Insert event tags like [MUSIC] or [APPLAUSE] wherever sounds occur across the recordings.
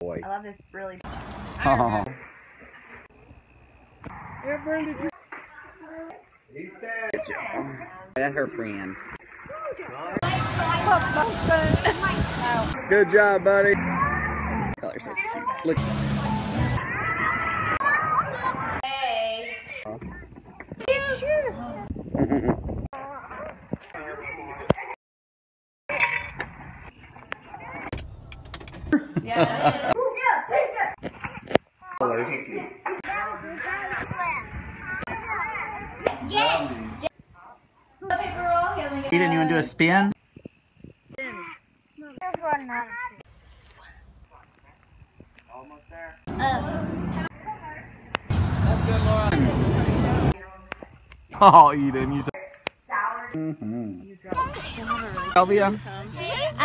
boy. I love this really. [LAUGHS] Oh. That's her friend. Good job, buddy. Color's so cute. Look. Colors. [LAUGHS] Eden, you want to do a spin? Oh, Eden, you. Mm-hmm. Sylvia. I'm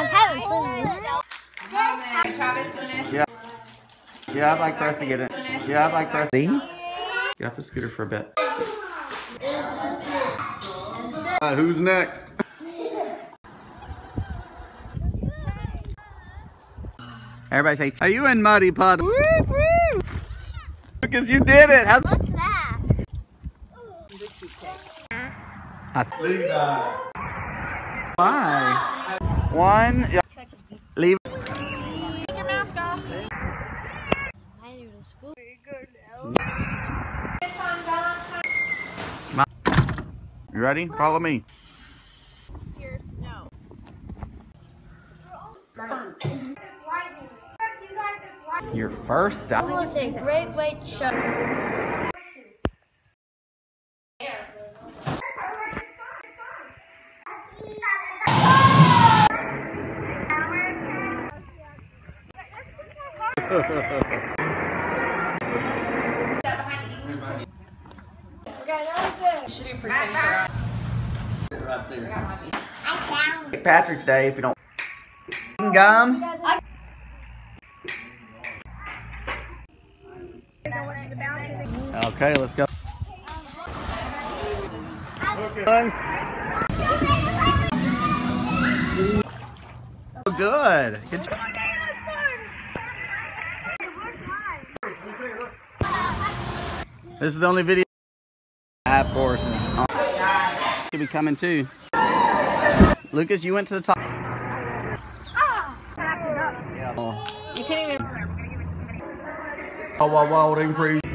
having fun. Travis. Yeah. Yeah, I'd like for us to get it. Yeah, I'd like for us to. Get off the scooter for a bit. Uh, who's next? Everybody say, are you in Muddy Puddle? Woo, woo. Because you did it. How's What's that? Bye. One. yeah. Leave. Take your mask off. You ready? Follow me. Here's snow. Your first dive. Almost a great white shark. [LAUGHS] For St. Patrick's Day if you don't. Gum. Okay, let's go. One. Oh, good. Good job. This is the only video I have for. Should be coming too. Lucas, you went to the top. Oh, You can't even. oh wow, wild increase. It's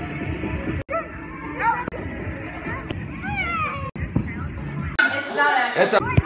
not a. It's a.